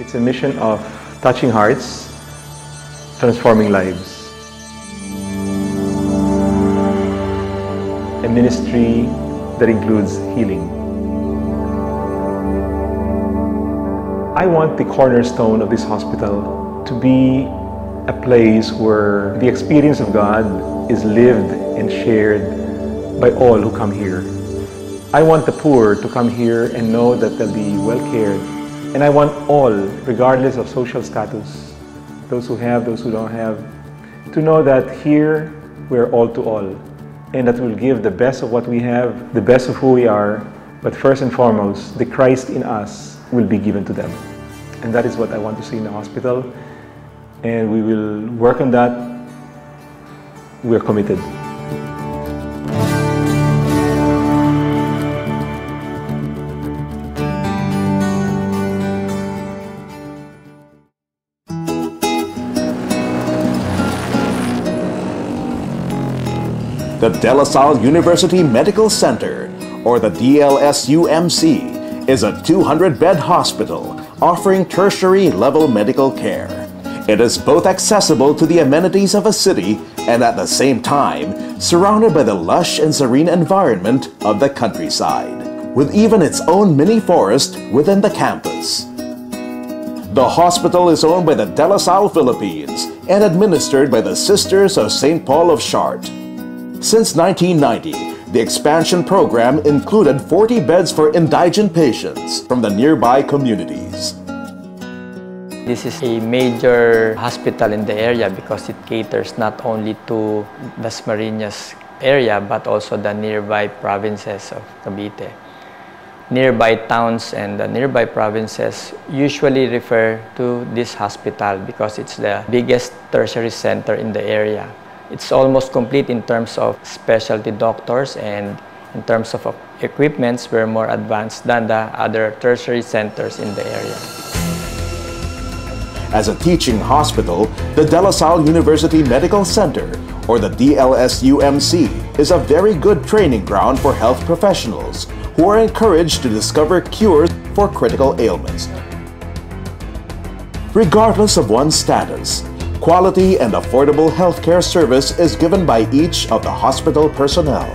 It's a mission of touching hearts, transforming lives. A ministry that includes healing. I want the cornerstone of this hospital to be a place where the experience of God is lived and shared by all who come here. I want the poor to come here and know that they'll be well cared. And I want all, regardless of social status, those who have, those who don't have, to know that here we're all to all. And that we'll give the best of what we have, the best of who we are, but first and foremost, the Christ in us will be given to them. And that is what I want to see in the hospital. And we will work on that. We're committed. The De La Salle University Medical Center, or the DLSUMC, is a 200-bed hospital offering tertiary level medical care. It is both accessible to the amenities of a city and at the same time surrounded by the lush and serene environment of the countryside, with even its own mini forest within the campus. The hospital is owned by the De La Salle Philippines and administered by the Sisters of St. Paul of Chartres. Since 1990, the expansion program included 40 beds for indigent patients from the nearby communities. This is a major hospital in the area because it caters not only to the Dasmariñas area but also the nearby provinces of Cavite. Nearby towns and the nearby provinces usually refer to this hospital because it's the biggest tertiary center in the area. It's almost complete in terms of specialty doctors and in terms of equipments, we're more advanced than the other tertiary centers in the area. As a teaching hospital, the De La Salle University Medical Center, or the DLSUMC, is a very good training ground for health professionals who are encouraged to discover cures for critical ailments. Regardless of one's status, Quality and affordable healthcare service is given by each of the hospital personnel.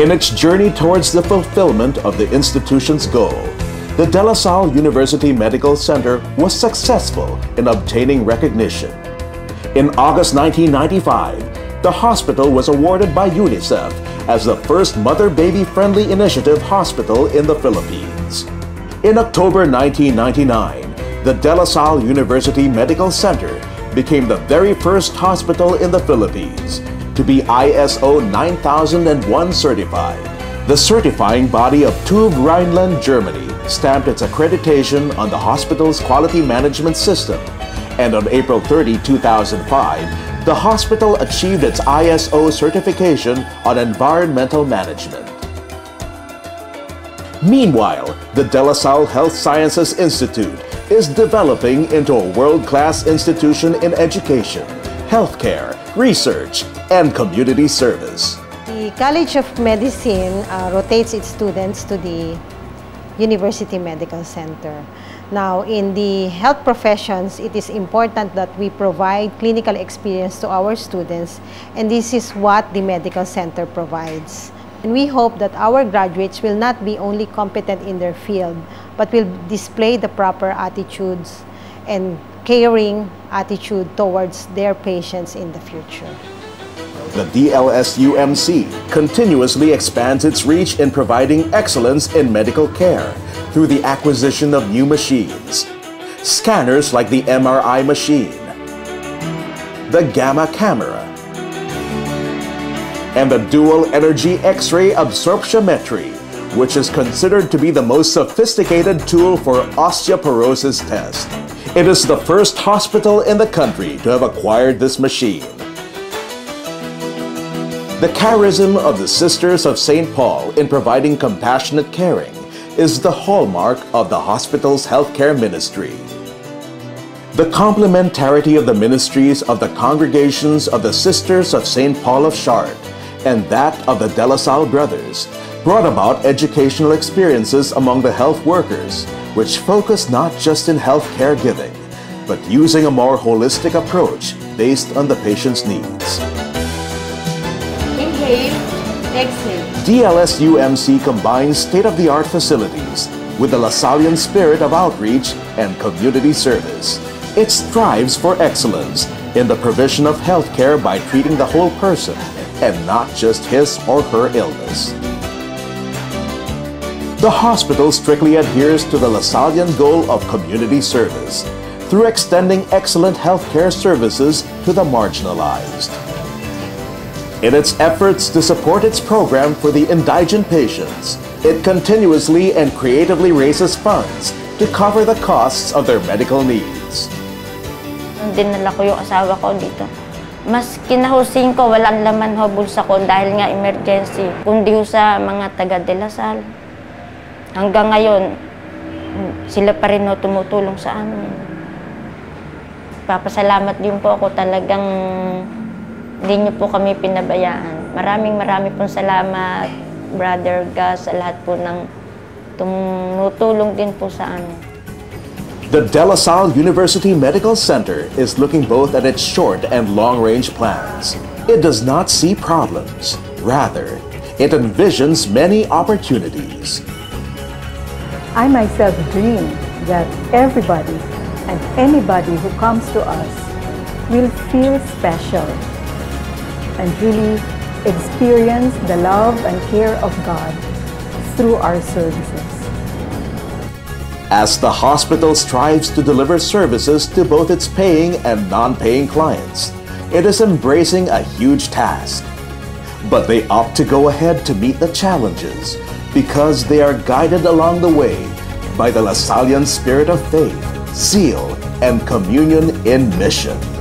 In its journey towards the fulfillment of the institution's goal, the De La Salle University Medical Center was successful in obtaining recognition. In August 1995, the hospital was awarded by UNICEF as the first mother-baby friendly initiative hospital in the Philippines. In October 1999, the De La Salle University Medical Center became the very first hospital in the Philippines to be ISO 9001 certified. The certifying body of TÜV Rheinland, Germany stamped its accreditation on the hospital's quality management system, and on April 30, 2005, the hospital achieved its ISO certification on environmental management. Meanwhile, the De La Salle Health Sciences Institute is developing into a world-class institution in education, healthcare, research, and community service. The College of Medicine uh, rotates its students to the University Medical Center. Now, in the health professions, it is important that we provide clinical experience to our students, and this is what the medical center provides. And we hope that our graduates will not be only competent in their field, but will display the proper attitudes and caring attitude towards their patients in the future. The DLSUMC continuously expands its reach in providing excellence in medical care through the acquisition of new machines. Scanners like the MRI machine, the gamma camera, and the dual energy X-ray absorptiometry, which is considered to be the most sophisticated tool for osteoporosis test. It is the first hospital in the country to have acquired this machine. The charism of the Sisters of St. Paul in providing compassionate caring is the hallmark of the hospital's healthcare ministry. The complementarity of the ministries of the congregations of the Sisters of St. Paul of Chartres and that of the De La Salle brothers brought about educational experiences among the health workers which focus not just in healthcare giving, but using a more holistic approach based on the patient's needs. Inhale, exhale. DLS-UMC combines state-of-the-art facilities with the Lasallian spirit of outreach and community service. It strives for excellence in the provision of healthcare by treating the whole person and not just his or her illness. The hospital strictly adheres to the Lasallian goal of community service through extending excellent healthcare services to the marginalized. In its efforts to support its program for the indigent patients, it continuously and creatively raises funds to cover the costs of their medical needs. Dinala ko yung asawa ko dito. Mas kinahusin ko, walang laman ho bulsa ko dahil nga emergency. Kundi ho sa mga taga De La Salle. Hanggang ngayon, sila pa rin ho tumutulong sa amin. Papasalamat din po ako talagang hindi niyo po kami pinabayaan. Maraming maraming pong salamat, Brother Gus, sa lahat po ng tumutulong din po sa amin. The De La Salle University Medical Center is looking both at its short and long-range plans. It does not see problems. Rather, it envisions many opportunities. I myself dream that everybody and anybody who comes to us will feel special and really experience the love and care of God through our services. As the hospital strives to deliver services to both its paying and non-paying clients, it is embracing a huge task. But they opt to go ahead to meet the challenges because they are guided along the way by the Lasallian spirit of faith, zeal, and communion in mission.